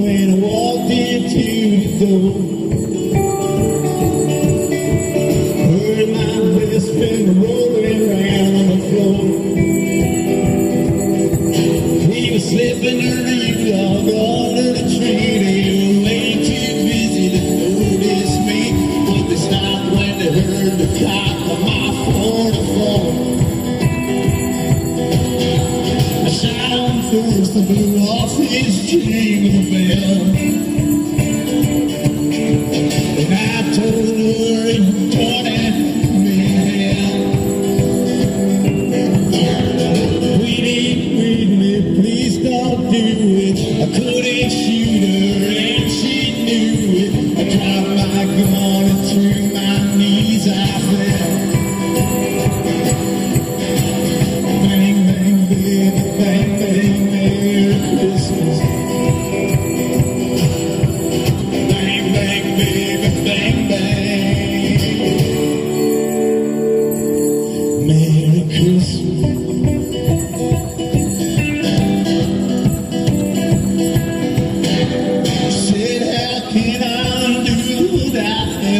when I walked into the door. Heard my best friend rolling around on the floor. Slipping under the train. Were way too busy to notice me. But they stopped when they heard the my. First and off his jingle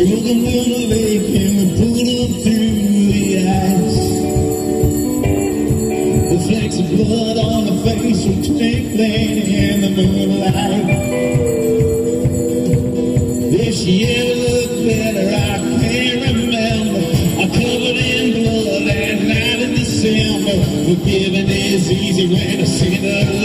To the lake and pulled them through the ice. The flecks of blood on her face were twinkling in the moonlight. If she ever looked better, I can't remember. I covered in blood that night in December. Forgiving is easy when a sinner